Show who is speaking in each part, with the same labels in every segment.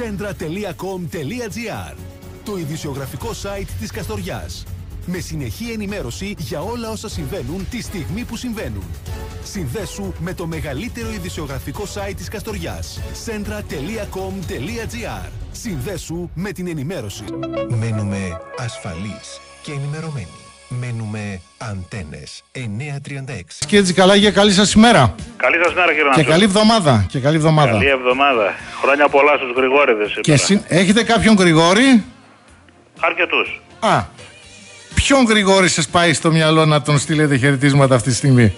Speaker 1: Centra.com.gr Το ειδησιογραφικό site της Καστοριάς. Με συνεχή ενημέρωση για όλα όσα συμβαίνουν τη στιγμή που συμβαίνουν. Συνδέσου με το μεγαλύτερο ειδησιογραφικό site της Καστοριάς. Centra.com.gr Συνδέσου με την ενημέρωση.
Speaker 2: Μένουμε ασφαλείς και ενημερωμένοι. Μένουμε αντένες 936.
Speaker 3: Κύριε Τζικαλάγια, καλή σας ημέρα.
Speaker 4: Καλή σας μέρα κύριε
Speaker 3: Και
Speaker 4: Νασό.
Speaker 3: καλή εβδομάδα. Και καλή εβδομάδα.
Speaker 4: Καλή εβδομάδα. Χρόνια πολλά στους Γρηγόριδες
Speaker 3: Και
Speaker 4: σήμερα.
Speaker 3: συ- Έχετε κάποιον Γρηγόρη;
Speaker 4: Αρκετούς.
Speaker 3: Α, ποιον Γρηγόρη σας πάει στο μυαλό να τον στείλετε χαιρετίσματα αυτή τη στιγμή;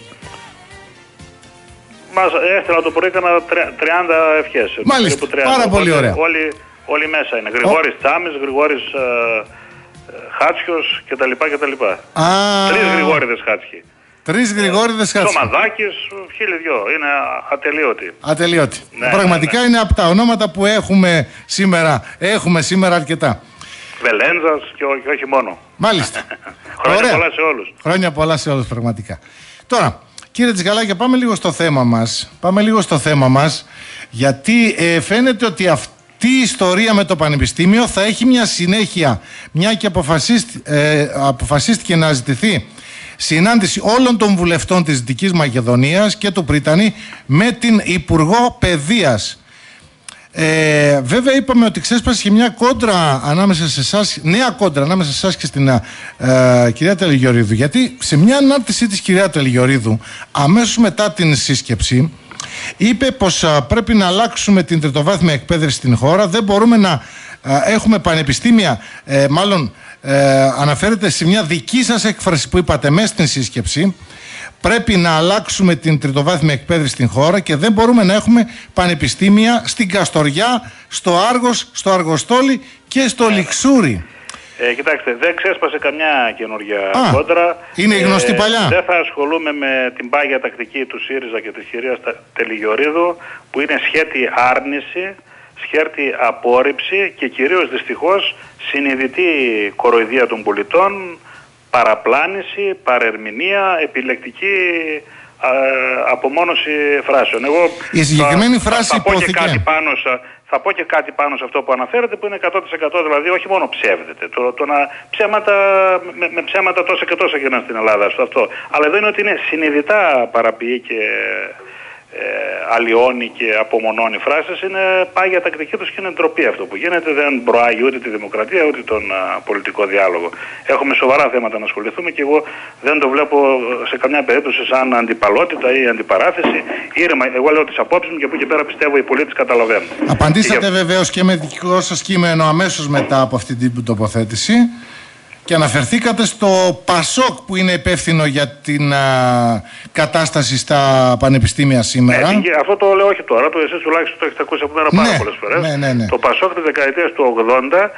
Speaker 4: Μας έστειλα το πρωί έκανα τρε- 30 ευχές.
Speaker 3: Μάλιστα.
Speaker 4: Περίπου 30.
Speaker 3: Πάρα πολύ
Speaker 4: Οπότε
Speaker 3: ωραία.
Speaker 4: Όλοι, όλοι μέσα είναι. Γρηγόρης Τσάμις, Γρηγόρης ε, ε, Χάτσιος κτλ. κτλ.
Speaker 3: Α,
Speaker 4: Τρεις Γρηγόριδες Χάτσιοι.
Speaker 3: Τρεις Γρηγόριδες χάτσια.
Speaker 4: Σωμαδάκης, χίλιοι δυο. Είναι ατελείωτοι.
Speaker 3: Ατελείωτη.
Speaker 4: Ναι,
Speaker 3: Πραγματικά
Speaker 4: ναι,
Speaker 3: είναι από τα ονόματα που έχουμε σήμερα. Έχουμε σήμερα αρκετά.
Speaker 4: Βελένζας και, ό- και όχι μόνο.
Speaker 3: Μάλιστα.
Speaker 4: Χρόνια
Speaker 3: Ωραία.
Speaker 4: πολλά σε όλους.
Speaker 3: Χρόνια πολλά σε όλους πραγματικά. Τώρα, κύριε Τζικαλάκια, πάμε λίγο στο θέμα μας. Πάμε λίγο στο θέμα μας, γιατί ε, φαίνεται ότι αυτή η ιστορία με το Πανεπιστήμιο θα έχει μια συνέχεια, μια και αποφασίστη- ε, αποφασίστηκε να ζητηθεί συνάντηση όλων των βουλευτών της Δυτικής Μακεδονίας και του Πρίτανη με την Υπουργό Παιδείας. Ε, βέβαια είπαμε ότι ξέσπασε και μια κόντρα ανάμεσα σε εσάς, νέα κόντρα ανάμεσα σε εσάς και στην ε, κυρία Τελιγιορίδου. Γιατί σε μια ανάρτησή της κυρία Τελιγιορίδου, αμέσως μετά την σύσκεψη, είπε πως α, πρέπει να αλλάξουμε την τριτοβάθμια εκπαίδευση στην χώρα. Δεν μπορούμε να α, έχουμε πανεπιστήμια, ε, μάλλον ε, αναφέρεται σε μια δική σας έκφραση που είπατε μέσα στην σύσκεψη, Πρέπει να αλλάξουμε την τριτοβάθμια εκπαίδευση στην χώρα και δεν μπορούμε να έχουμε πανεπιστήμια στην Καστοριά, στο Άργος, στο Αργοστόλι και στο Λιξούρι.
Speaker 4: Ε, κοιτάξτε, δεν ξέσπασε καμιά καινούργια
Speaker 3: Α,
Speaker 4: κόντρα. Ε,
Speaker 3: είναι η γνωστή παλιά.
Speaker 4: Δεν θα ασχολούμαι με την πάγια τακτική του ΣΥΡΙΖΑ και της κυρίας Τα- Τελιγιορίδου που είναι σχέτη άρνηση, σχέτη απόρριψη και κυρίως δυστυχώς συνειδητή κοροϊδία των πολιτών, παραπλάνηση, παρερμηνία, επιλεκτική α, απομόνωση φράσεων. Εγώ
Speaker 3: Η συγκεκριμένη
Speaker 4: θα-
Speaker 3: φράση
Speaker 4: θα, θα πω και
Speaker 3: υπόθηκε.
Speaker 4: κάτι πάνω σε, θα πω και κάτι πάνω σε αυτό που αναφέρετε που είναι 100% δηλαδή όχι μόνο ψεύδεται. Το, το να ψέματα, με, με ψέματα τόσα και τόσα γίνανε στην Ελλάδα στο αυτό. Αλλά εδώ είναι ότι είναι συνειδητά παραποιεί και ε, αλλοιώνει και απομονώνει φράσεις. Είναι πάγια τακτική τους και είναι ντροπή αυτό που γίνεται. Δεν προάγει ούτε τη δημοκρατία ούτε τον α, πολιτικό διάλογο. Έχουμε σοβαρά θέματα να ασχοληθούμε και εγώ δεν το βλέπω σε καμιά περίπτωση σαν αντιπαλότητα ή αντιπαράθεση. Ήρεμα, εγώ λέω τις απόψεις μου και από εκεί πέρα πιστεύω οι πολίτες καταλαβαίνουν.
Speaker 3: Απαντήσατε
Speaker 4: Και-
Speaker 3: βεβαίως και με δικό σας κείμενο αμέσως μετά από αυτή την τοποθέτηση και αναφερθήκατε στο ΠΑΣΟΚ που είναι υπεύθυνο για την α, κατάσταση στα πανεπιστήμια σήμερα.
Speaker 4: Ναι, και αυτό το λέω όχι τώρα, το εσείς τουλάχιστον το έχετε ακούσει από μένα πάρα
Speaker 3: Ναι,
Speaker 4: πολλές φορές.
Speaker 3: ναι, ναι, ναι.
Speaker 4: Το Πασόκ της δεκαετίας του 80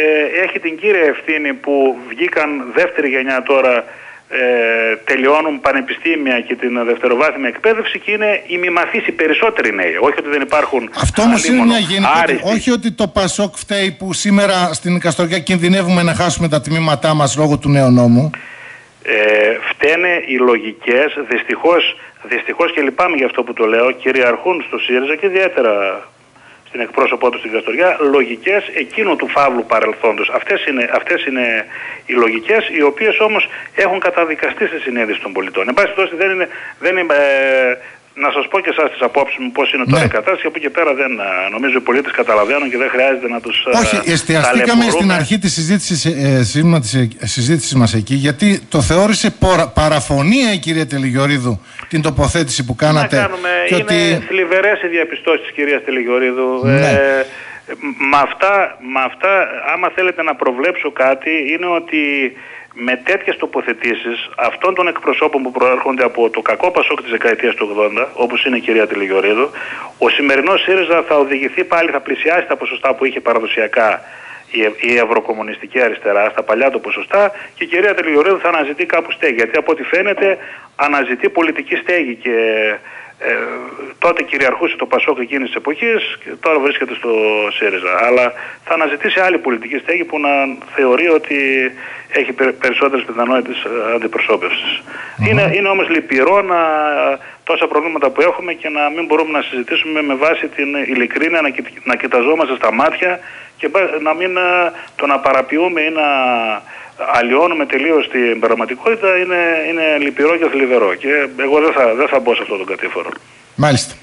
Speaker 4: ε, έχει την κύρια ευθύνη που βγήκαν δεύτερη γενιά τώρα ε, τελειώνουν πανεπιστήμια και την δευτεροβάθμια εκπαίδευση και είναι οι μη μαθείς οι περισσότεροι νέοι. Όχι ότι δεν υπάρχουν
Speaker 3: Αυτό όμως είναι
Speaker 4: αλίμονο
Speaker 3: μια γενική.
Speaker 4: άριστοι.
Speaker 3: Όχι ότι το Πασόκ φταίει που σήμερα στην Καστοριά κινδυνεύουμε να χάσουμε τα τμήματά μας λόγω του νέου νόμου;
Speaker 4: Ε, φταίνε οι λογικές, δυστυχώς, δυστυχώς και λυπάμαι για αυτό που το λέω, κυριαρχούν στο ΣΥΡΙΖΑ και ιδιαίτερα στην εκπρόσωπό του στην Καστοριά, λογικές εκείνου του φαύλου παρελθόντος. Αυτές είναι, αυτές είναι οι λογικές, οι οποίες όμως έχουν καταδικαστεί στη συνείδηση των πολιτών. Εν πάση περιπτώσει δεν είναι, δεν είναι ε, να σας πω και εσάς τις απόψεις μου πώς είναι τώρα
Speaker 3: Ναι.
Speaker 4: η κατάσταση, από εκεί πέρα δεν, ε, νομίζω οι πολίτες καταλαβαίνουν και δεν χρειάζεται να τους ε,
Speaker 3: Όχι, εστιαστήκαμε
Speaker 4: ταλαιπωρούμε.
Speaker 3: στην αρχή της συζήτησης ε, σήμερα της, ε, συζήτησης μας εκεί, γιατί το θεώρησε πορα- παραφωνία η κυρία Τελιγιορίδου την τοποθέτηση που κάνατε.
Speaker 4: Να κάνουμε,
Speaker 3: και
Speaker 4: είναι
Speaker 3: ότι
Speaker 4: θλιβερές οι διαπιστώσεις της κυρίας Τελιγιορίδου.
Speaker 3: Ναι.
Speaker 4: Ε, με, αυτά, με αυτά, άμα θέλετε να προβλέψω κάτι, είναι ότι με τέτοιες τοποθετήσεις αυτών των εκπροσώπων που προέρχονται από το κακό Πασόκ της δεκαετίας του 80, όπως είναι η κυρία Τελιγιορίδου, ο σημερινός ΣΥΡΙΖΑ θα οδηγηθεί πάλι, θα πλησιάσει τα ποσοστά που είχε παραδοσιακά η, ευ- η ευρωκομμουνιστική αριστερά στα παλιά του ποσοστά και η κυρία Τελιγιορίδου θα αναζητεί κάπου στέγη. Γιατί από ό,τι φαίνεται αναζητεί πολιτική στέγη και ε, τότε κυριαρχούσε το Πασόκ εκείνης της εποχής και τώρα βρίσκεται στο ΣΥΡΙΖΑ. Αλλά θα αναζητήσει άλλη πολιτική στέγη που να θεωρεί ότι έχει περισσότερες πιθανότητες ε, αντιπροσωπευσης Είναι, είναι όμως λυπηρό να τόσα προβλήματα που έχουμε και να μην μπορούμε να συζητήσουμε με βάση την ειλικρίνεια, να, να κοιταζόμαστε στα μάτια και να μην ε, το να παραποιούμε ή να αλλοιώνουμε τελείως την πραγματικότητα είναι, είναι λυπηρό και θλιβερό. Και εγώ δεν θα, δεν θα μπω σε αυτό το κατήφορο.
Speaker 3: Μάλιστα.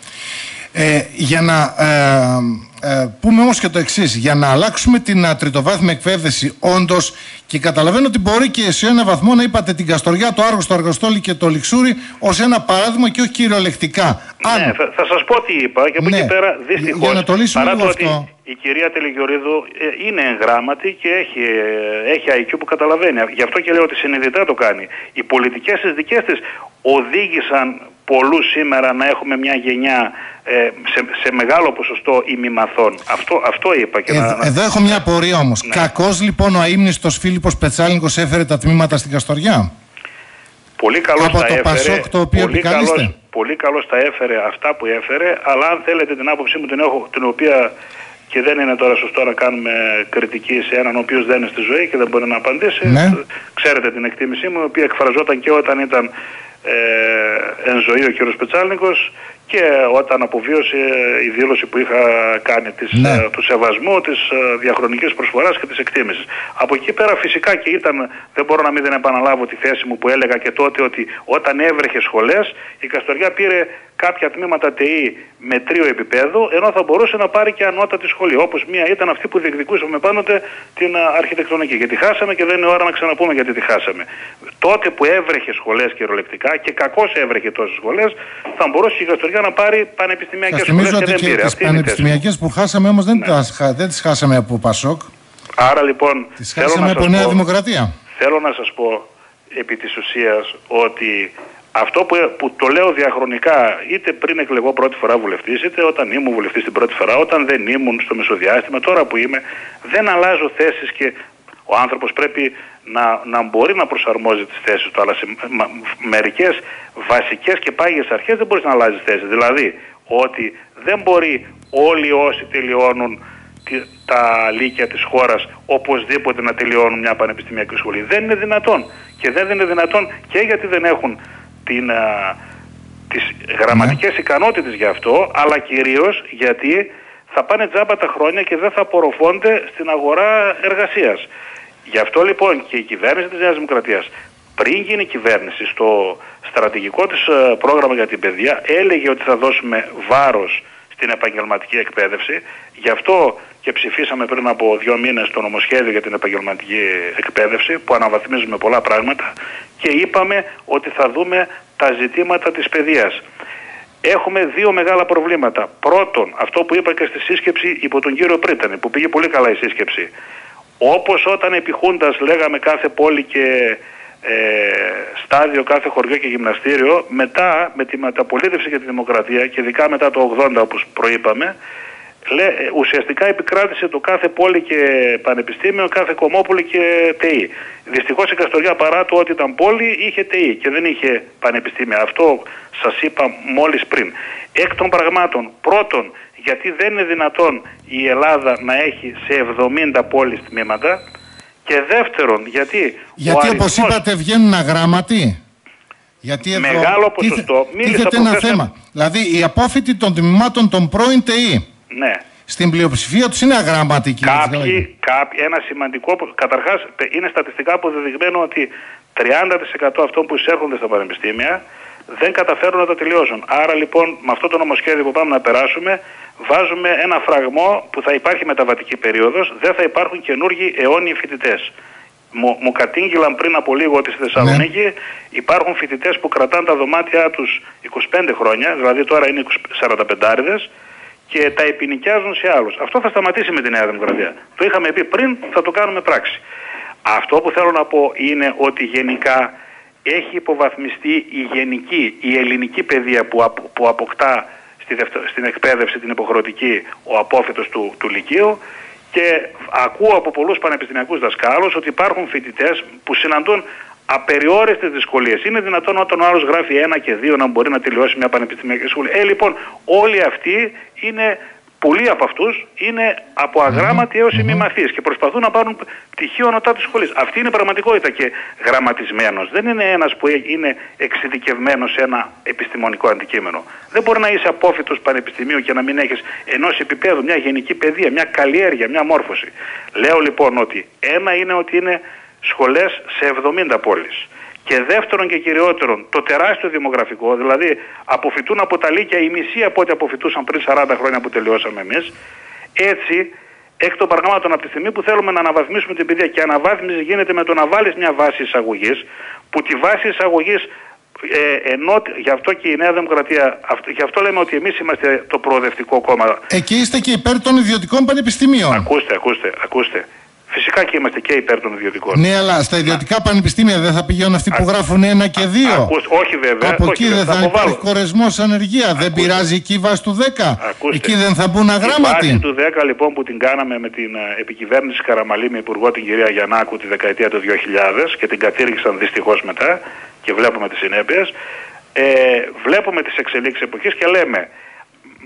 Speaker 3: Ε, για να ε, ε, πούμε όμως και το εξής, για να αλλάξουμε την τριτοβάθμια εκπαίδευση όντως και καταλαβαίνω ότι μπορεί και σε ένα βαθμό να είπατε την Καστοριά, το Άργος, το Αργοστόλι και το Λιξούρι ως ένα παράδειγμα και όχι κυριολεκτικά.
Speaker 4: Ναι, θα, θα σας πω τι είπα και από εκεί ναι. πέρα δυστυχώς
Speaker 3: για να το λύσουμε παρά το
Speaker 4: ότι η κυρία Τελεγιορίδου ε, είναι εγγράμματη και έχει, έχει IQ που καταλαβαίνει. Γι' αυτό και λέω ότι συνειδητά το κάνει. Οι πολιτικές της δικές της οδήγησαν πολλούς σήμερα να έχουμε μια γενιά ε, σε, σε μεγάλο ποσοστό ημιμαθών. Αυτό, αυτό είπα. Και
Speaker 3: να, εδώ έχω μια απορία όμως. Ναι. Κακός λοιπόν ο αείμνηστος Φίλιππος Πετσάλικος έφερε τα τμήματα στην Καστοριά;
Speaker 4: Πολύ καλώς
Speaker 3: Από
Speaker 4: τα
Speaker 3: το
Speaker 4: έφερε.
Speaker 3: Πασόκ το οποίο
Speaker 4: πολύ καλώς, πολύ καλώς τα έφερε αυτά που έφερε, αλλά αν θέλετε την άποψή μου την, έχω, την οποία και δεν είναι τώρα σωστό να κάνουμε κριτική σε έναν ο οποίος δεν είναι στη ζωή και δεν μπορεί να απαντήσει.
Speaker 3: Ναι.
Speaker 4: Ξέρετε την εκτίμησή μου, η οποία εκφραζόταν και όταν ήταν ε, εν ζωή ο κύριος Πετσάλνικος και όταν αποβίωσε η δήλωση που είχα κάνει της,
Speaker 3: ναι.
Speaker 4: ε, του σεβασμού, της ε, διαχρονικής προσφοράς και της εκτίμησης. Από εκεί πέρα φυσικά και ήταν, δεν μπορώ να μην δεν επαναλάβω τη θέση μου που έλεγα και τότε ότι όταν έβρεχε σχολές η Καστοριά πήρε κάποια τμήματα ΤΕΗ με τρίο επίπεδο, ενώ θα μπορούσε να πάρει και ανώτατη σχολή. Όπως μία ήταν αυτή που διεκδικούσαμε πάντοτε την αρχιτεκτονική. Γιατί χάσαμε και δεν είναι ώρα να ξαναπούμε γιατί τη χάσαμε. Τότε που έβρεχε σχολές κυριολεκτικά και κακώς έβρεχε τόσες σχολές, θα μπορούσε η Καστοριά να πάρει πανεπιστημιακές σχολές και δεν πήρε.
Speaker 3: Τις πανεπιστημιακές που χάσαμε όμως δεν, ναι. δεν τις χάσαμε από Πασόκ.
Speaker 4: Άρα λοιπόν.
Speaker 3: Τις χάσαμε από Νέα Δημοκρατία.
Speaker 4: Θέλω να σας πω επί της ουσίας ότι αυτό που, που το λέω διαχρονικά, είτε πριν εκλεγώ πρώτη φορά βουλευτής, είτε όταν ήμουν βουλευτής την πρώτη φορά, όταν δεν ήμουν στο μεσοδιάστημα, τώρα που είμαι, δεν αλλάζω θέσεις και ο άνθρωπος πρέπει να, να μπορεί να προσαρμόζει τις θέσεις του. Αλλά σε μερικές βασικές και πάγιες αρχές δεν μπορείς να αλλάζεις θέσει. Δηλαδή, ότι δεν μπορεί όλοι όσοι τελειώνουν τα λύκεια της χώρας οπωσδήποτε να τελειώνουν μια πανεπιστημιακή σχολή. Δεν είναι δυνατόν. Και δεν είναι δυνατόν και γιατί δεν έχουν την, α, τις γραμματικές ναι. ικανότητες για αυτό, αλλά κυρίως γιατί θα πάνε τζάμπα τα χρόνια και δεν θα απορροφώνται στην αγορά εργασίας. Γι' αυτό λοιπόν και η κυβέρνηση της Νέας Δημοκρατίας πριν γίνει η κυβέρνηση στο στρατηγικό της πρόγραμμα για την παιδεία έλεγε ότι θα δώσουμε βάρος στην επαγγελματική εκπαίδευση. Γι' αυτό και ψηφίσαμε πριν από δύο μήνες το νομοσχέδιο για την επαγγελματική εκπαίδευση που αναβαθμίζουμε πολλά πράγματα και είπαμε ότι θα δούμε τα ζητήματα της παιδείας. Έχουμε δύο μεγάλα προβλήματα. Πρώτον, αυτό που είπα και στη σύσκεψη υπό τον κύριο Πρίτανη, που πήγε πολύ καλά η σύσκεψη. Όπως όταν επιχούντας λέγαμε κάθε πόλη και ε, στάδιο, κάθε χωριό και γυμναστήριο, μετά με τη μεταπολίτευση για τη δημοκρατία και ειδικά μετά το 80 όπως προείπαμε, λέ, ουσιαστικά επικράτησε το κάθε πόλη και πανεπιστήμιο, κάθε κομμόπολη και ΤΕΗ. Δυστυχώς η Καστοριά παρά το ότι ήταν πόλη είχε ΤΕΗ και δεν είχε πανεπιστήμια. Αυτό σας είπα μόλις πριν. Εκ των πραγμάτων, πρώτον, γιατί δεν είναι δυνατόν η Ελλάδα να έχει σε 70 πόλεις τμήματα και δεύτερον, γιατί
Speaker 3: Γιατί όπως είπατε βγαίνουν αγράμματοι; Γιατί
Speaker 4: εδώ Μεγάλο ποσοστό.
Speaker 3: Τίθεται ένα θέμα. Δηλαδή η απόφοιτη των τμήματων των πρώην ΤΕΗ
Speaker 4: ναι.
Speaker 3: Στην πλειοψηφία τους είναι αγραμματικοί.
Speaker 4: Κάποιοι, κάποιοι, ένα σημαντικό. Καταρχάς, είναι στατιστικά αποδεδειγμένο ότι 30% αυτών που εισέρχονται στα πανεπιστήμια δεν καταφέρουν να τα τελειώσουν. Άρα λοιπόν, με αυτό το νομοσχέδιο που πάμε να περάσουμε, βάζουμε ένα φραγμό που θα υπάρχει μεταβατική περίοδος, δεν θα υπάρχουν καινούργιοι αιώνιοι φοιτητές. Μου, μου κατήγγυλαν πριν από λίγο ότι στη Θεσσαλονίκη ναι. υπάρχουν φοιτητές που κρατάνε τα δωμάτια τους 25 χρόνια, δηλαδή τώρα είναι 45 και τα επινοικιάζουν σε άλλους. Αυτό θα σταματήσει με τη Νέα Δημοκρατία. Το είχαμε πει πριν, θα το κάνουμε πράξη. Αυτό που θέλω να πω είναι ότι γενικά έχει υποβαθμιστεί η γενική, η ελληνική παιδεία που, που αποκτά στη στην εκπαίδευση την υποχρεωτική ο απόφυτος του, του Λυκείου και ακούω από πολλούς πανεπιστημιακούς δασκάλους ότι υπάρχουν φοιτητές που συναντούν απεριόριστες δυσκολίες. Είναι δυνατόν όταν ο άλλος γράφει ένα και δύο να μπορεί να τελειώσει μια πανεπιστημιακή σχολή. Ε, λοιπόν, όλοι αυτοί είναι πολλοί από αυτούς είναι από αγράμματοι έως ημιμαθείς και προσπαθούν να πάρουν πτυχίο ανωτά της σχολής. Αυτή είναι η πραγματικότητα και γραμματισμένος. Δεν είναι ένας που είναι εξειδικευμένος σε ένα επιστημονικό αντικείμενο. Δεν μπορεί να είσαι απόφυτο πανεπιστημίου και να μην έχεις ενός επίπεδου μια γενική παιδεία, μια καλλιέργεια, μια μόρφωση. Λέω λοιπόν ότι ένα είναι ότι είναι σχολές σε 70 πόλεις. Και δεύτερον και κυριότερον, το τεράστιο δημογραφικό, δηλαδή αποφυτούν από τα Λύκεια η μισή από ό,τι αποφυτούσαν πριν 40 χρόνια που τελειώσαμε εμείς. Έτσι, εκ των πραγμάτων από τη στιγμή που θέλουμε να αναβαθμίσουμε την παιδεία και η αναβάθμιση γίνεται με το να βάλεις μια βάση εισαγωγής, που τη βάση εισαγωγής ε, ενώ γι' αυτό και η Νέα Δημοκρατία, γι' αυτό λέμε ότι εμείς είμαστε το προοδευτικό κόμμα.
Speaker 3: Εκεί είστε και υπέρ των ιδιωτικών πανεπιστημίων.
Speaker 4: Ακούστε, ακούστε, ακούστε. Φυσικά και είμαστε και υπέρ των ιδιωτικών.
Speaker 3: Ναι, αλλά στα ιδιωτικά πανεπιστήμια δεν θα πηγαίνουν αυτοί που γράφουν ένα και δύο.
Speaker 4: Ακούς, όχι βέβαια.
Speaker 3: Από
Speaker 4: όχι,
Speaker 3: εκεί δεν θα, θα υπάρχει κορεσμός ανεργία. Δεν πειράζει εκεί η βάση του 10.
Speaker 4: Ακούστε.
Speaker 3: Εκεί δεν θα μπουν αγράμματοι.
Speaker 4: Η βάση του 10 λοιπόν που την κάναμε με την uh, επικυβέρνηση Καραμαλή με υπουργό την κυρία Γιαννάκου τη δεκαετία του 2000 και την κατήργησαν δυστυχώς μετά και βλέπουμε τις συνέπειες. Ε, βλέπουμε τις εξελίξεις εποχής και λέμε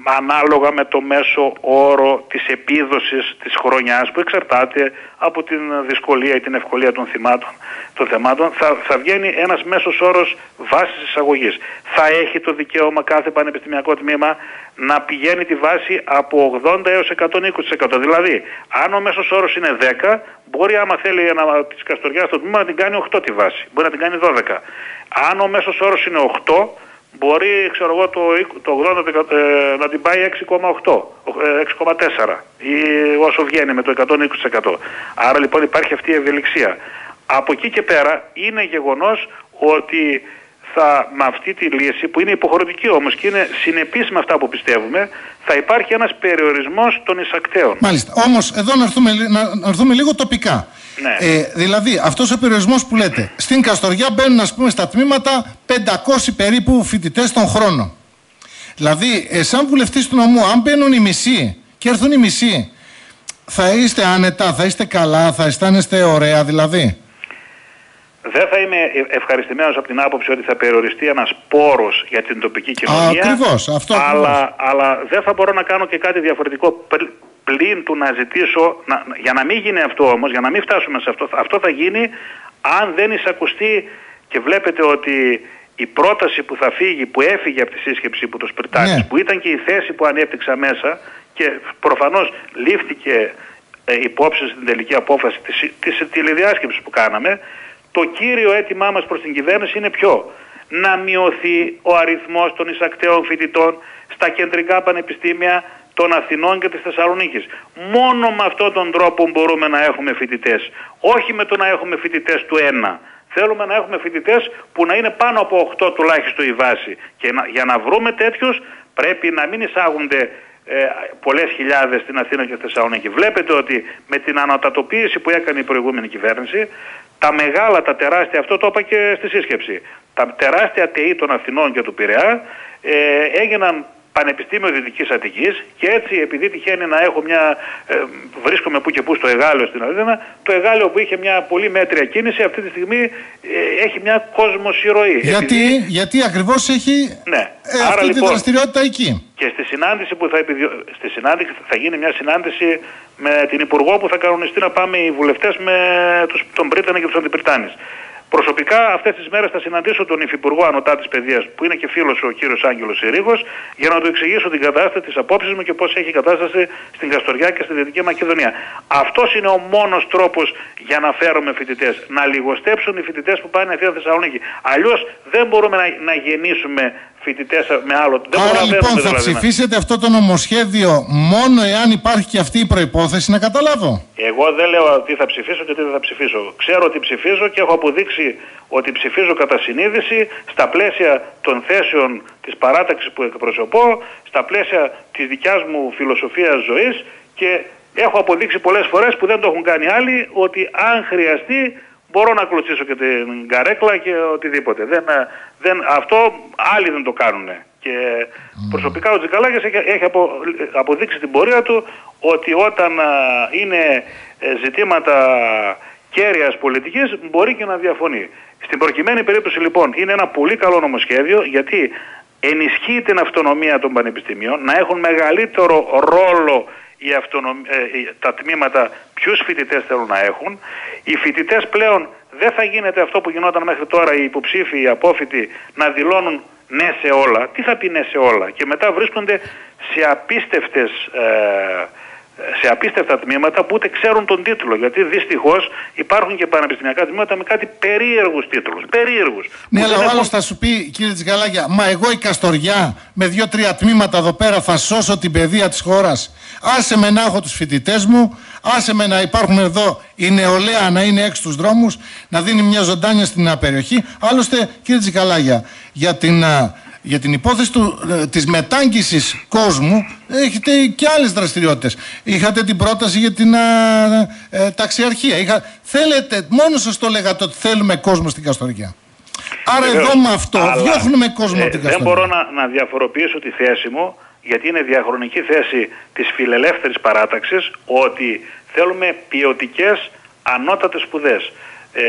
Speaker 4: ανάλογα με το μέσο όρο της επίδοσης της χρονιάς που εξαρτάται από την δυσκολία ή την ευκολία των, θυμάτων, των θεμάτων θα, θα βγαίνει ένας μέσος όρος βάσης εισαγωγής. Θα έχει το δικαίωμα κάθε πανεπιστημιακό τμήμα να πηγαίνει τη βάση από 80 έως 120%. Δηλαδή, αν ο μέσος όρος είναι 10, μπορεί άμα θέλει ένα της Καστοριάς το τμήμα να την κάνει 8 τη βάση. Μπορεί να την κάνει 12. Αν ο μέσος όρος είναι 8, μπορεί ξέρω εγώ, το, το 80 ε, να την πάει 6,8, 6,4 ε, ή όσο βγαίνει με το 120%. Άρα λοιπόν υπάρχει αυτή η ευελιξία. Από εκεί και πέρα είναι γεγονός ότι θα, με αυτή τη λύση που είναι υποχρεωτική όμως και είναι συνεπής με αυτά που πιστεύουμε θα υπάρχει ένας περιορισμός των εισακτέων.
Speaker 3: Μάλιστα. Όμως εδώ να έρθουμε, να, να έρθουμε λίγο τοπικά.
Speaker 4: Ναι.
Speaker 3: Ε, δηλαδή, αυτός ο περιορισμός που λέτε, στην Καστοριά μπαίνουν, ας πούμε, στα τμήματα 500 περίπου φοιτητές τον χρόνο. Δηλαδή, ε, σαν βουλευτής του νομού, αν μπαίνουν οι μισοί και έρθουν οι μισοί, θα είστε άνετα, θα είστε καλά, θα αισθάνεστε ωραία δηλαδή.
Speaker 4: Δεν θα είμαι ευχαριστημένος από την άποψη ότι θα περιοριστεί ένας πόρος για την τοπική κοινωνία.
Speaker 3: Ακριβώς, αυτό
Speaker 4: αλλά, αλλά δεν θα μπορώ να κάνω και κάτι διαφορετικό πλην του να ζητήσω, να, για να μην γίνει αυτό όμως, για να μην φτάσουμε σε αυτό, αυτό θα γίνει αν δεν εισακουστεί και βλέπετε ότι η πρόταση που θα φύγει, που έφυγε από τη σύσκεψη που το Σπριτάκης,
Speaker 3: Ναι.
Speaker 4: που ήταν και η θέση που ανέπτυξα μέσα και προφανώς λήφθηκε ε, υπόψη στην τελική απόφαση της, της τηλεδιάσκεψης που κάναμε, το κύριο αίτημά μας προς την κυβέρνηση είναι ποιο; Να μειωθεί ο αριθμός των εισακτέων φοιτητών στα κεντρικά πανεπιστήμια των Αθηνών και της Θεσσαλονίκης. Μόνο με αυτόν τον τρόπο μπορούμε να έχουμε φοιτητές. Όχι με το να έχουμε φοιτητές του ένα. Θέλουμε να έχουμε φοιτητές που να είναι πάνω από 8 τουλάχιστον η βάση. Και να, για να βρούμε τέτοιους πρέπει να μην εισάγονται ε, πολλές χιλιάδες στην Αθήνα και στη Θεσσαλονίκη. Βλέπετε ότι με την ανατατοποίηση που έκανε η προηγούμενη κυβέρνηση, τα μεγάλα, τα τεράστια, αυτό το είπα και στη σύσκεψη, τα τεράστια ΤΕΗ των Αθηνών και του Πειραιά ε, έγιναν Πανεπιστήμιο Δυτικής Αττικής και έτσι επειδή τυχαίνει να έχω μια, ε, βρίσκομαι που και που στο Εγάλεο στην Αθήνα, το Εγάλεο που είχε μια πολύ μέτρια κίνηση αυτή τη στιγμή ε, έχει μια κόσμος ροή.
Speaker 3: Γιατί,
Speaker 4: Επειδή-
Speaker 3: γιατί ακριβώς έχει
Speaker 4: Ναι.
Speaker 3: ε,
Speaker 4: Άρα,
Speaker 3: αυτή τη
Speaker 4: λοιπόν,
Speaker 3: δραστηριότητα εκεί.
Speaker 4: και στη συνάντηση που θα, επιδιο... στη συνάντηση θα γίνει μια συνάντηση με την Υπουργό που θα κανονιστεί να πάμε οι βουλευτές με τους... τον Πρίτανα και τους Αντιπριτάνης. Προσωπικά αυτές τις μέρες θα συναντήσω τον Υφυπουργό Ανωτά της Παιδείας, που είναι και φίλος ο κύριος Άγγελος Συρίγος, για να του εξηγήσω την κατάσταση της απόψης μου και πώς έχει η κατάσταση στην Καστοριά και στη Δυτική Μακεδονία. Αυτός είναι ο μόνος τρόπος για να φέρουμε φοιτητές. Να λιγοστέψουν οι φοιτητές που πάνε Αθήνα Θεσσαλονίκη. Αλλιώς δεν μπορούμε να, να γεννήσουμε φοιτητές με άλλο. Δεν
Speaker 3: Άρα
Speaker 4: προλαβαίνουμε
Speaker 3: λοιπόν θα
Speaker 4: δηλαδή να-
Speaker 3: ψηφίσετε αυτό το νομοσχέδιο μόνο εάν υπάρχει και αυτή η προϋπόθεση να καταλάβω.
Speaker 4: Εγώ δεν λέω τι θα ψηφίσω και τι δεν θα ψηφίσω. Ξέρω τι ψηφίζω και έχω αποδείξει ότι ψηφίζω κατά συνείδηση στα πλαίσια των θέσεων της παράταξης που εκπροσωπώ, στα πλαίσια της δικιάς μου φιλοσοφίας ζωής και έχω αποδείξει πολλές φορές που δεν το έχουν κάνει άλλοι ότι αν χρειαστεί μπορώ να κλωτσίσω και την καρέκλα και οτιδήποτε. Δεν, δεν, αυτό άλλοι δεν το κάνουν. Και προσωπικά ο Τζικαλάκης έχει, έχει απο, αποδείξει την πορεία του ότι όταν α, είναι ε, ζητήματα κέρυας πολιτικής μπορεί και να διαφωνεί. Στην προκειμένη περίπτωση λοιπόν είναι ένα πολύ καλό νομοσχέδιο γιατί ενισχύει την αυτονομία των πανεπιστημίων να έχουν μεγαλύτερο ρόλο η αυτονομ... ε, τα τμήματα ποιους φοιτητές θέλουν να έχουν. Οι φοιτητές πλέον δεν θα γίνεται αυτό που γινόταν μέχρι τώρα οι υποψήφοι, οι απόφοιτοι να δηλώνουν ναι σε όλα. Τι θα πει ναι σε όλα. Και μετά βρίσκονται σε απίστευτες ε, σε απίστευτα τμήματα που ούτε ξέρουν τον τίτλο. Γιατί δυστυχώς υπάρχουν και πανεπιστημιακά τμήματα με κάτι περίεργους τίτλους. Περίεργους.
Speaker 3: Ναι, αλλά ο άλλος θα σου πει, κύριε Τσικαλάκια, μα εγώ η Καστοριά με δύο-τρία τμήματα εδώ πέρα θα σώσω την παιδεία της χώρας. Άσε με να έχω τους φοιτητές μου, άσε με να υπάρχουν εδώ η νεολαία να είναι έξω στους δρόμους, να δίνει μια ζωντάνια στην περιοχή. Άλλωστε, κύριε Τσικαλάγια, για την για την υπόθεση του, ε, της μετάγγισης κόσμου έχετε και άλλες δραστηριότητες. Είχατε την πρόταση για την ε, ταξιαρχία. Είχα, θέλετε, μόνο σας το λέγατε ότι θέλουμε κόσμο στην Καστοριά. Άρα εδώ με αυτό αλλά, διώχνουμε κόσμο ε, την Καστοριά.
Speaker 4: Δεν μπορώ να, να διαφοροποιήσω τη θέση μου γιατί είναι διαχρονική θέση της φιλελεύθερης παράταξης ότι θέλουμε ποιοτικές ανώτατες σπουδές. Ε,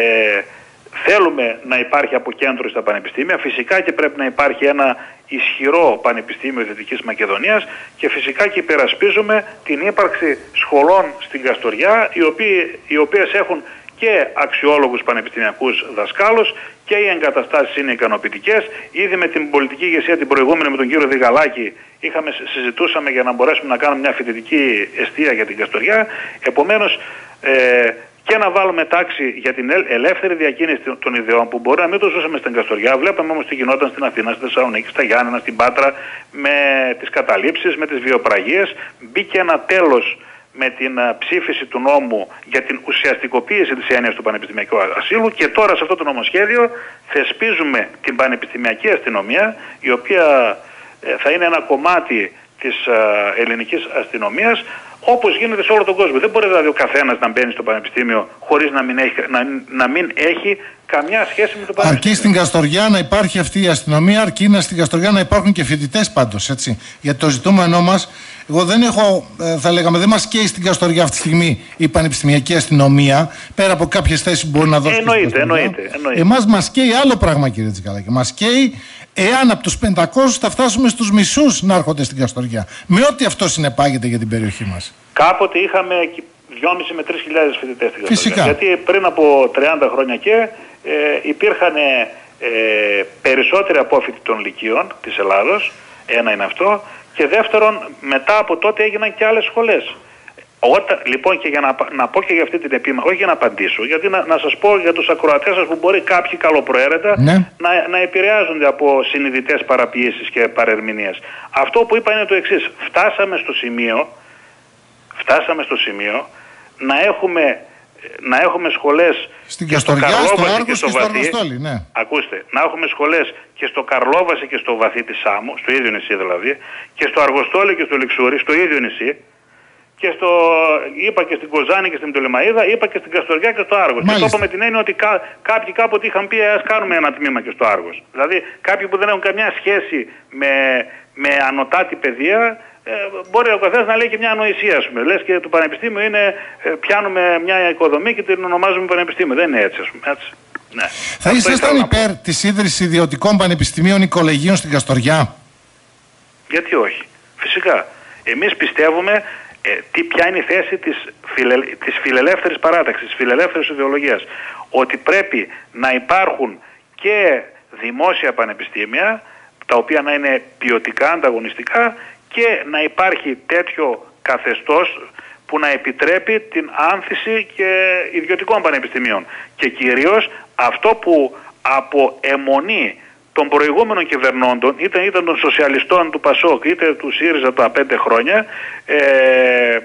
Speaker 4: Θέλουμε να υπάρχει αποκέντρωση στα πανεπιστήμια, φυσικά και πρέπει να υπάρχει ένα ισχυρό Πανεπιστήμιο Δυτικής Μακεδονίας και φυσικά και υπερασπίζουμε την ύπαρξη σχολών στην Καστοριά οι, οποίοι, οι οποίες έχουν και αξιόλογους πανεπιστημιακούς δασκάλους και οι εγκαταστάσεις είναι ικανοποιητικές. Ήδη με την πολιτική ηγεσία την προηγούμενη με τον κύριο Διγαλάκη είχαμε, συζητούσαμε για να μπορέσουμε να κάνουμε μια φοιτητική αιστεία για την Καστοριά. Επομένως ε, και να βάλουμε τάξη για την ελεύθερη διακίνηση των ιδεών που μπορεί να μην το ζούσαμε στην Καστοριά. Βλέπαμε όμως τι γινόταν στην Αθήνα, στη Θεσσαλονίκη, στα Γιάννενα, στην Πάτρα με τις καταλήψεις, με τις βιοπραγίες. Μπήκε ένα τέλος με την ψήφιση του νόμου για την ουσιαστικοποίηση της έννοιας του πανεπιστημιακού ασύλου και τώρα σε αυτό το νομοσχέδιο θεσπίζουμε την πανεπιστημιακή αστυνομία η οποία ε, θα είναι ένα κομμάτι της ελληνικής αστυνομίας όπως γίνεται σε όλο τον κόσμο. Δεν μπορεί δηλαδή ο καθένας να μπαίνει στο πανεπιστήμιο χωρίς να μην έχει, να, να μην έχει καμιά σχέση με το πανεπιστήμιο.
Speaker 3: Αρκεί στην Καστοριά να υπάρχει αυτή η αστυνομία, αρκεί να στην Καστοριά να υπάρχουν και φοιτητές πάντως, έτσι. Γιατί το ζητούμενό μας, εγώ δεν έχω, ε, θα λέγαμε, δεν μας καίει στην Καστοριά αυτή τη στιγμή η πανεπιστημιακή αστυνομία, πέρα από κάποιες θέσεις που μπορεί να δώσει.
Speaker 4: Εννοείται, εννοείται, εννοείται.
Speaker 3: Εμάς μας καίει άλλο πράγμα κύριε Τσικαλάκη. Μας καίει εάν από τους 500 θα φτάσουμε στους μισούς να έρχονται στην Καστοριά. Με ό,τι αυτό συνεπάγεται για την περιοχή μας.
Speaker 4: Κάποτε είχαμε 2.500 με 3.000 φοιτητές στην
Speaker 3: Καστοριά.
Speaker 4: Γιατί πριν από 30 χρόνια και ε, υπήρχαν ε, περισσότεροι απόφοιτοι των λυκείων της Ελλάδος, ένα είναι αυτό, και δεύτερον μετά από τότε έγιναν και άλλες σχολές. Όταν, λοιπόν και για να, να πω και για αυτή την επίμαχη, όχι για να απαντήσω, γιατί να, να σας πω για τους ακροατές σας που μπορεί κάποιοι καλοπροαίρετα
Speaker 3: ναι.
Speaker 4: να, να επηρεάζονται από συνειδητές παραποιήσεις και παρερμηνίες. Αυτό που είπα είναι το εξής. Φτάσαμε στο σημείο, φτάσαμε στο σημείο να έχουμε να έχουμε σχολές
Speaker 3: Στην και στο Καρλόβαση
Speaker 4: και στο,
Speaker 3: Βαθύ. Ναι.
Speaker 4: Ακούστε, να έχουμε σχολές και στο Καρλόβαση και στο Βαθύ της Σάμου, στο ίδιο νησί δηλαδή, και στο Αργοστόλι και στο Λιξούρι, στο ίδιο νησί, και στο, είπα και στην Κοζάνη και στην Πτολεμαίδα, είπα και στην Καστοριά και στο Άργος. Και το είπα με την έννοια ότι κά, κάποιοι κάποτε είχαν πει ας κάνουμε ένα τμήμα και στο Άργος. Δηλαδή κάποιοι που δεν έχουν καμιά σχέση με, με ανωτάτη παιδεία, ε, μπορεί ο καθένας να λέει και μια ανοησία, ας πούμε. Λες και το πανεπιστήμιο είναι, ε, πιάνουμε μια οικοδομή και την ονομάζουμε πανεπιστήμιο. Δεν είναι έτσι, ας πούμε. Έτσι. Ναι.
Speaker 3: Θα ήσασταν υπέρ της ίδρυσης ιδιωτικών πανεπιστημίων ή κολεγίων στην Καστοριά;
Speaker 4: Γιατί όχι. Φυσικά. Εμείς πιστεύουμε ε, τι, ποια είναι η θέση της, φιλε, της φιλελεύθερης παράταξης, της φιλελεύθερης ιδεολογίας. Ότι πρέπει να υπάρχουν και δημόσια πανεπιστήμια, τα οποία να είναι ποιοτικά, ανταγωνιστικά και να υπάρχει τέτοιο καθεστώς που να επιτρέπει την άνθηση και ιδιωτικών πανεπιστημίων. Και κυρίως αυτό που από αιμονή των προηγούμενων κυβερνώντων, είτε ήταν των σοσιαλιστών του Πασόκ, είτε του ΣΥΡΙΖΑ τα πέντε χρόνια, ε,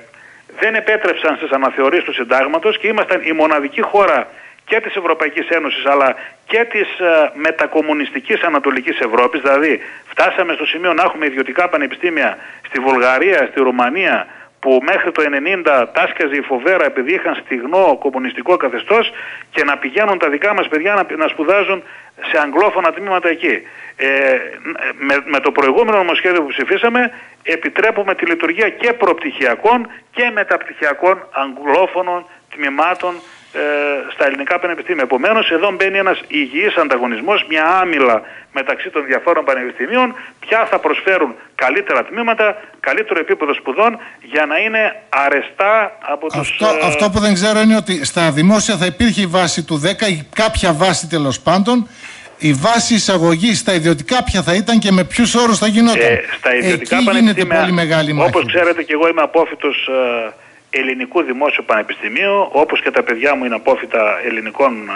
Speaker 4: δεν επέτρεψαν στις αναθεωρήσεις του συντάγματος και ήμασταν η μοναδική χώρα και της Ευρωπαϊκής Ένωσης αλλά και της ε, μετακομμουνιστικής Ανατολικής Ευρώπης, δηλαδή φτάσαμε στο σημείο να έχουμε ιδιωτικά πανεπιστήμια στη Βουλγαρία, στη Ρουμανία, που μέχρι το 90 τάσκαζε η φοβέρα επειδή είχαν στιγνό κομμουνιστικό καθεστώς και να πηγαίνουν τα δικά μας παιδιά να, να σπουδάζουν σε αγγλόφωνα τμήματα εκεί. Ε, με, με το προηγούμενο νομοσχέδιο που ψηφίσαμε επιτρέπουμε τη λειτουργία και προπτυχιακών και μεταπτυχιακών αγγλόφωνων τμήματων ε, στα ελληνικά πανεπιστήμια. Επομένως εδώ μπαίνει ένας υγιής ανταγωνισμός, μια άμυλα μεταξύ των διαφόρων πανεπιστημίων, ποια θα προσφέρουν καλύτερα τμήματα, καλύτερο επίπεδο σπουδών για να είναι αρεστά από τους...
Speaker 3: Αυτό,
Speaker 4: ε,
Speaker 3: αυτό που δεν ξέρω είναι ότι στα δημόσια θα υπήρχε η βάση του 10 ή κάποια βάση τέλος πάντων. Η βάση εισαγωγής στα ιδιωτικά ποια θα ήταν και με ποιους όρους θα γινόταν.
Speaker 4: Ε, στα ιδιωτικά
Speaker 3: Εκεί γίνεται
Speaker 4: πανεπιστήμια,
Speaker 3: πολύ μεγάλη μάχη.
Speaker 4: Όπως ξέρετε και εγώ είμαι απόφυτος ε, ελληνικού δημόσιου πανεπιστημίου, όπως και τα παιδιά μου είναι απόφυτα ελληνικών ε,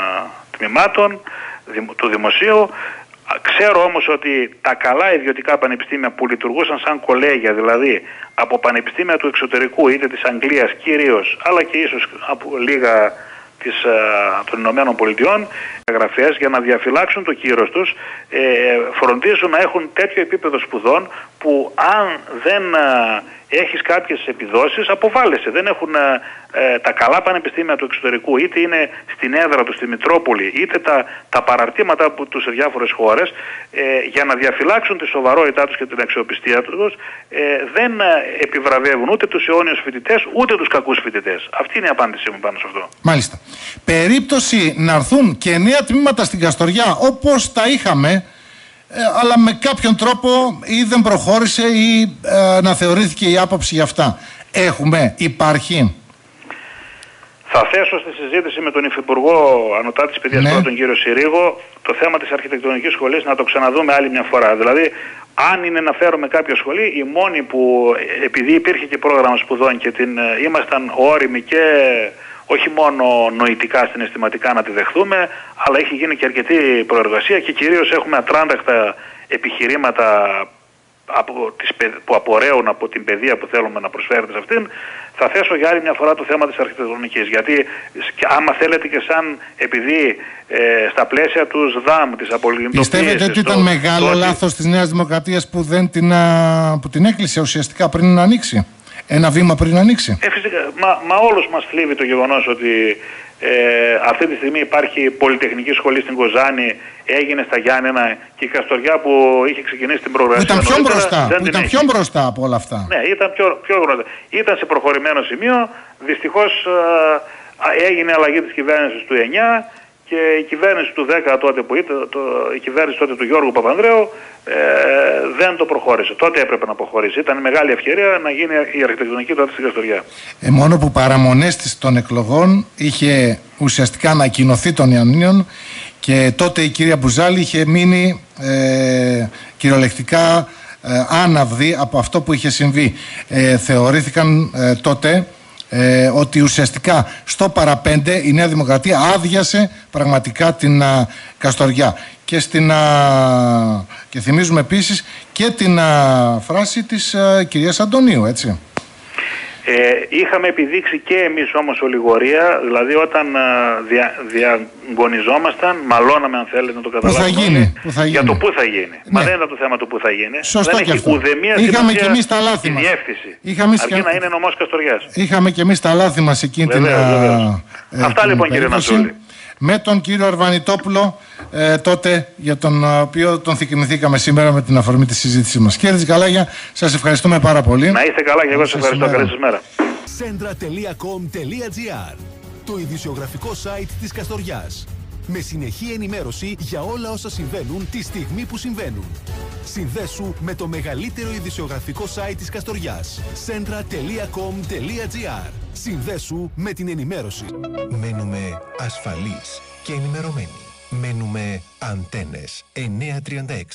Speaker 4: τμήματων δημ- του δημοσίου. Α, Ξέρω όμως ότι τα καλά ιδιωτικά πανεπιστήμια που λειτουργούσαν σαν κολέγια, δηλαδή από πανεπιστήμια του εξωτερικού, είτε της Αγγλίας κυρίως, αλλά και ίσως από λίγα της, ε, των Ηνωμένων Πολιτειών γραφές για να διαφυλάξουν το κύρος τους ε, φροντίζουν να έχουν τέτοιο επίπεδο σπουδών που αν δεν ε, έχεις κάποιες επιδόσεις αποβάλλεσαι. Δεν έχουν ε, ε, τα καλά πανεπιστήμια του εξωτερικού είτε είναι στην έδρα του στη Μητρόπολη είτε τα, τα παραρτήματα που τους σε διάφορες χώρες ε, για να διαφυλάξουν τη σοβαρότητά τους και την αξιοπιστία τους ε, δεν ε, επιβραβεύουν ούτε τους αιώνιους φοιτητές ούτε τους κακούς φοιτητές. Αυτή είναι η απάντησή μου πάνω σε αυτό.
Speaker 3: Μάλιστα. Περίπτωση να έρθουν και νέα τμήματα στην Καστοριά όπως τα είχαμε ε, αλλά με κάποιον τρόπο ή δεν προχώρησε ή ε, αναθεωρήθηκε η άποψη για αυτά. Έχουμε, υπάρχει.
Speaker 4: Θα θέσω στη συζήτηση με τον Υφυπουργό Ανωτά της Παιδείας
Speaker 3: Ναι.
Speaker 4: τώρα, τον κύριο Συρίγο, το θέμα της αρχιτεκτονικής σχολής να το ξαναδούμε άλλη μια φορά. Δηλαδή, αν είναι να φέρουμε κάποια σχολή, η μόνη που, ε, επειδή υπήρχε και πρόγραμμα σπουδών και την, ε, ήμασταν όριμοι και όχι μόνο νοητικά, συναισθηματικά να τη δεχθούμε, αλλά έχει γίνει και αρκετή προεργασία και κυρίως έχουμε ατράνταχτα επιχειρήματα από τις, παι- που απορρέουν από την παιδεία που θέλουμε να προσφέρετε σε αυτήν, θα θέσω για άλλη μια φορά το θέμα της αρχιτεκτονικής. Γιατί σ- και άμα θέλετε και σαν επειδή ε, στα πλαίσια τους ΣΔΑΜ, της απολυμνητοποίησης...
Speaker 3: Πιστεύετε ότι ήταν
Speaker 4: το-
Speaker 3: μεγάλο
Speaker 4: το ότι-
Speaker 3: λάθος της Νέας Δημοκρατίας που, δεν την, α, που την έκλεισε ουσιαστικά πριν να ανοίξει; Ένα βήμα πριν να ανοίξει.
Speaker 4: Ε, φυσικά, μα, μα όλους μας θλίβει το γεγονός ότι ε, αυτή τη στιγμή υπάρχει πολυτεχνική σχολή στην Κοζάνη, έγινε στα Γιάννενα και η Καστοριά που είχε ξεκινήσει την
Speaker 3: Που
Speaker 4: προγραμματική
Speaker 3: ήταν πιο μπροστά, που ήταν πιο μπροστά από όλα αυτά.
Speaker 4: Ναι, ήταν πιο, πιο γνωστό. Ήταν σε προχωρημένο σημείο. Δυστυχώς ε, έγινε αλλαγή της κυβέρνησης του 9 και η κυβέρνηση του 10 τότε που ήταν, το, η κυβέρνηση τότε του Γιώργου Παπανδρέου ε, δεν το προχώρησε. Τότε έπρεπε να προχωρήσει. Ήταν μεγάλη ευκαιρία να γίνει η αρχιτεκτονική τότε στην Καστοριά.
Speaker 3: Ε, μόνο που παραμονές της των εκλογών είχε ουσιαστικά ανακοινωθεί των Ιαννίων και τότε η κυρία Μπουζάλη είχε μείνει ε, κυριολεκτικά ε, άναυδη από αυτό που είχε συμβεί. Ε, θεωρήθηκαν ε, τότε ε, ότι ουσιαστικά στο παραπέντε η Νέα Δημοκρατία άδειασε πραγματικά την α, Καστοριά. Και, στην, α, και θυμίζουμε επίσης και την α, φράση της α, κυρίας Αντωνίου, έτσι.
Speaker 4: Ε, είχαμε επιδείξει και εμείς όμως ολιγορία, δηλαδή όταν α, δια, διαγωνιζόμασταν, μαλώναμε αν θέλετε να το καταλάβουμε.
Speaker 3: θα γίνει,
Speaker 4: όλοι,
Speaker 3: πού θα
Speaker 4: Για
Speaker 3: γίνει.
Speaker 4: το πού θα γίνει. Μα
Speaker 3: Ναι.
Speaker 4: δεν ήταν το θέμα του πού θα γίνει.
Speaker 3: Σωστό
Speaker 4: δεν
Speaker 3: και
Speaker 4: έχει
Speaker 3: αυτό.
Speaker 4: ουδεμία
Speaker 3: Είχαμε
Speaker 4: σημασία
Speaker 3: και εμείς τα λάθη
Speaker 4: η
Speaker 3: μας.
Speaker 4: διεύθυνση.
Speaker 3: Είχαμε
Speaker 4: Αρκεί
Speaker 3: και-
Speaker 4: να είναι νομός Καστοριάς.
Speaker 3: Είχαμε και εμείς τα λάθη μας εκείνη την,
Speaker 4: Βεβαίως,
Speaker 3: α,
Speaker 4: βεβαίως. Αυτά
Speaker 3: την
Speaker 4: λοιπόν, κύριε
Speaker 3: περίπτωση.
Speaker 4: Νατσούλη.
Speaker 3: Με τον κύριο Αρβανιτόπουλο ε, τότε για τον α, οποίο τον θυμηθήκαμε σήμερα με την αφορμή της συζήτησής μας. Κύριε Τζικαλάγια, σας ευχαριστούμε πάρα πολύ.
Speaker 4: Να είστε καλά και εγώ σας
Speaker 3: Σας
Speaker 4: ευχαριστώ.
Speaker 3: σήμερα.
Speaker 4: Καλή σας μέρα.
Speaker 1: centra.com.gr Το ειδησιογραφικό site της Καστοριάς. Με συνεχή ενημέρωση για όλα όσα συμβαίνουν τη στιγμή που συμβαίνουν. Συνδέσου με το μεγαλύτερο ειδησιογραφικό site της Καστοριάς. centra.com.gr Συνδέσου με την ενημέρωση.
Speaker 2: Μένουμε ασφαλείς και ενημερωμένοι. Μένουμε αντένες 936.